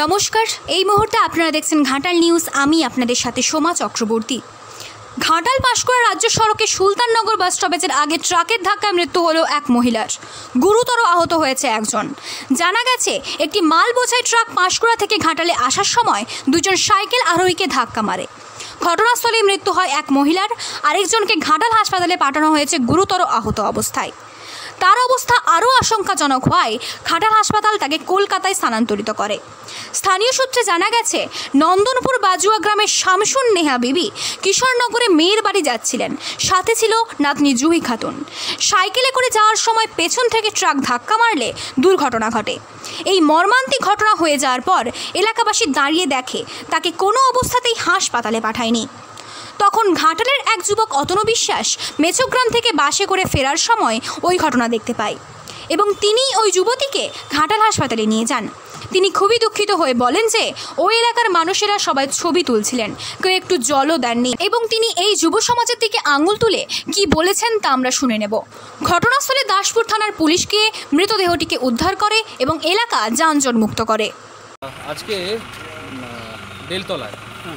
নমস্কার এই মুহূর্তে আপনারা দেখছেন ঘাটাল নিউজ। আমি আপনাদের সাথে সোমা চক্রবর্তী। ঘাটাল পাঁশকুড়া রাজ্য সড়কে সুলতাননগর বাস স্টপেজের আগে ট্রাকের ধাক্কায় মৃত্যু হল এক মহিলার। গুরুতর আহত হয়েছে একজন। জানা গেছে, একটি মাল বোঝাই ট্রাক পাঁশকুড়া থেকে ঘাটালে আসার সময় দুজন সাইকেল আরোহীকে ধাক্কা মারে। ঘটনাস্থলেই মৃত্যু হয় এক মহিলার। আরেকজনকে ঘাটাল হাসপাতালে পাঠানো হয়েছে গুরুতর আহত অবস্থায়। তার অবস্থা আরও আশঙ্কাজনক হওয়ায় ঘাটাল হাসপাতাল তাকে কলকাতায় স্থানান্তরিত করে। স্থানীয় সূত্রে জানা গেছে, নন্দনপুর বাজুয়া গ্রামের শামসুন নেহা বিবি কিশোরনগরে মেয়ের বাড়ি যাচ্ছিলেন। সাথে ছিল নাতনি জুহি খাতুন। সাইকেলে করে যাওয়ার সময় পেছন থেকে ট্রাক ধাক্কা মারলে দুর্ঘটনা ঘটে। এই মর্মান্তিক ঘটনা হয়ে যাওয়ার পর এলাকাবাসী দাঁড়িয়ে দেখে, তাকে কোনো অবস্থাতেই হাসপাতালে পাঠায়নি। তখন ঘাটালের এক যুবক অতনু বিশ্বাস মেচোগ্রাম থেকে বাসে করে ফেরার সময় ওই ঘটনা দেখতে পায় এবং তিনি ওই যুবতীকে ঘাটাল হাসপাতালে নিয়ে যান। তিনি খুবই দুঃখিত হয়ে বলেন যে, ওই এলাকার মানুষেরা সবাই ছবি তুলছিলেন, কেউ একটু জলও দেননি এবং তিনি এই যুব সমাজের দিকে আঙুল তুলে কি বলেছেন তা আমরা শুনে নেব। ঘটনাস্থলে দাসপুর থানার পুলিশ গিয়ে মৃতদেহটিকে উদ্ধার করে এবং এলাকা যানজট মুক্ত করে। আজকে বেলতলায়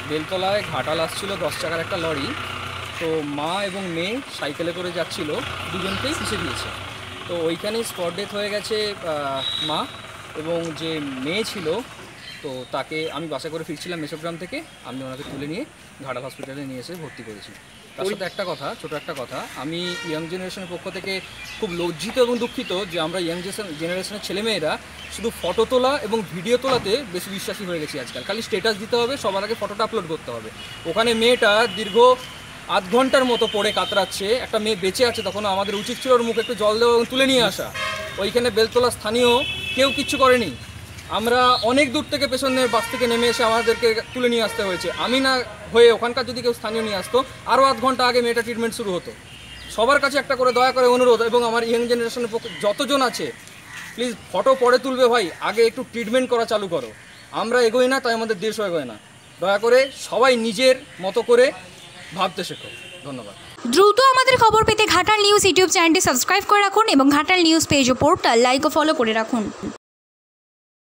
বেলতলায় ঘাটাল আসছিল, দশ টাকার একটা লরি। তো মা এবং মেয়ে সাইকেলে করে যাচ্ছিল, দুজনকেই পিছিয়ে দিয়েছে। তো ওইখানেই স্পট ডেথ হয়ে গেছে মা এবং যে মেয়ে ছিল তো তাকে আমি বাসা করে ফিরছিলাম মেসোগ্রাম থেকে। আমি ওনাকে তুলে নিয়ে ঘাটাল হসপিটালে নিয়ে এসে ভর্তি করেছি। তার সাথে একটা কথা ছোট একটা কথা। আমি ইয়াং জেনারেশনের পক্ষ থেকে খুব লজ্জিত এবং দুঃখিত যে আমরা ইয়াং জেনারেশনের ছেলেমেয়েরা শুধু ফটো তোলা এবং ভিডিও তোলাতে বেশি বিশ্বাসী হয়ে গেছি আজকাল। খালি স্টেটাস দিতে হবে সবার আগে ফটোটা আপলোড করতে হবে। ওখানে মেয়েটা দীর্ঘ আধ ঘণ্টার মতো পড়ে কাতরাচ্ছে একটা মেয়ে বেঁচে আছে তখন আমাদের উচিত ছিল ওর মুখে একটু জল দেওয়া এবং তুলে নিয়ে আসা। ওইখানে বেলতলা স্থানীয় কেউ কিচ্ছু করেনি। আমরা অনেক দূর থেকে পেছনের বাস থেকে নেমে এসে আমাদেরকে তুলে নিয়ে আসতে হয়েছে। আমি না হয়ে ওখানকার যদি কেউ স্থানীয় নিয়ে আসতো, আরও আধ ঘণ্টা আগে মেয়েটা ট্রিটমেন্ট শুরু হতো। সবার কাছে একটা করে দয়া করে অনুরোধ এবং আমার ইয়াং জেনারেশনের পক্ষে যতজন আছে প্লিজ ফটো পরে তুলবে ভাই, আগে একটু ট্রিটমেন্ট করা চালু করো। আমরা এগোই না, তাই আমাদের দেশও এগোয় না। দয়া করে সবাই নিজের মতো করে ভাবতে শেখো। ধন্যবাদ। দ্রুত আমাদের খবর পেতে ঘাটাল নিউজ ইউটিউব চ্যানেলটি সাবস্ক্রাইব করে রাখুন এবং ঘাটাল নিউজ পেজ ও পোর্টাল লাইক ও ফলো করে রাখুন।